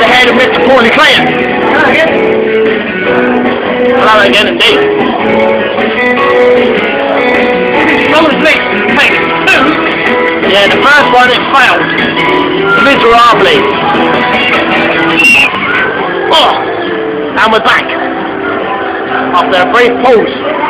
the head of Clayton. Hello again, indeed. Someone's list takes two. Yeah, the first one it failed. Miserably. Oh! And we're back. After a brief pause.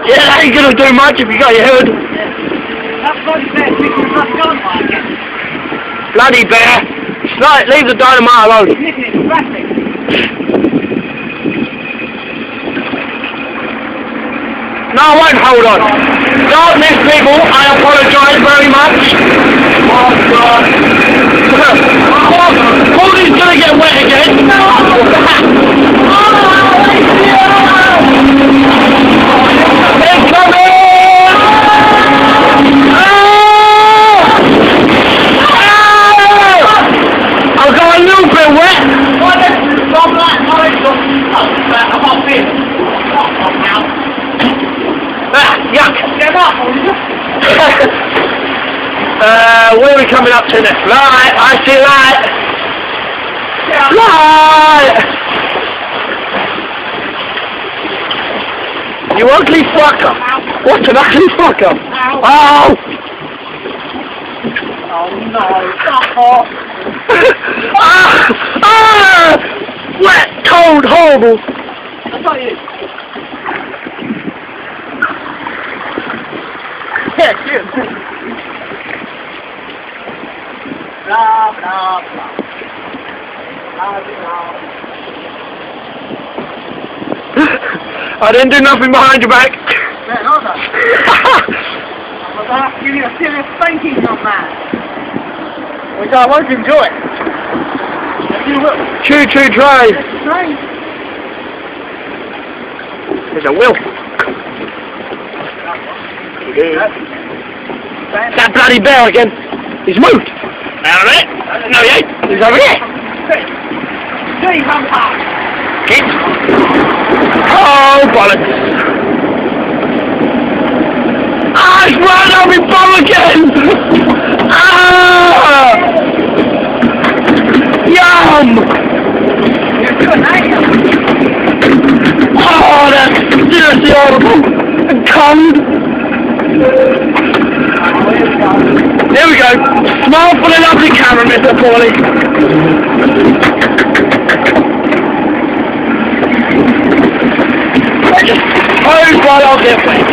Yeah, that ain't gonna do much if you got your hood. Bloody bear. Slight, leave the dynamite alone. No, I won't hold on. Darkness people, I apologise very much. Oh God. Paulie's gonna get wet uh, where are we coming up to next? Light, I see light. Light. You ugly fucker. What an ugly fucker. Oh. No! Ah, ah, wet, cold, horrible. Yeah. Blah, blah, blah. Blah, blah. I didn't do nothing behind your back. Man, hold on. I'm about to give you a serious spanking on that. Which I won't enjoy. Yes, you will. choo choo drive. There's a will. That bloody bear again. He's moved. Down it. No, he ain't. He's over here. Keep. Oh, bollocks. Ah, he's right on my bum again. Ah. Yum. You're doing that. Oh, that's seriously horrible. And cold. Go. Smile for the lovely camera, Mr. Paulie. Just pose I'll get wet.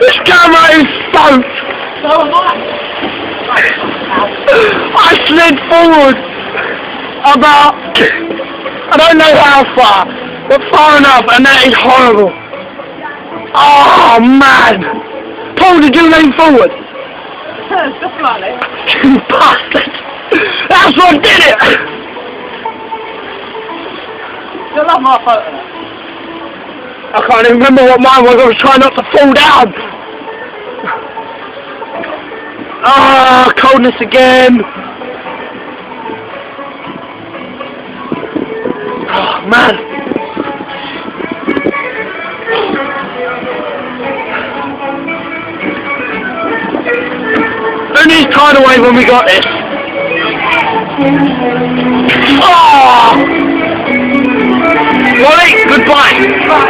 This camera is soaked. So am I. I slid forward about, I don't know how far, but far enough, and that is horrible. Oh, man. Paul, did you lean forward? Stuff like that. You bastard. That's what did it. You love my photo. I can't even remember what mine was. I was trying not to fall down. Ah, coldness again. Who needs tidal wave when we got this? Oh! Wally, goodbye.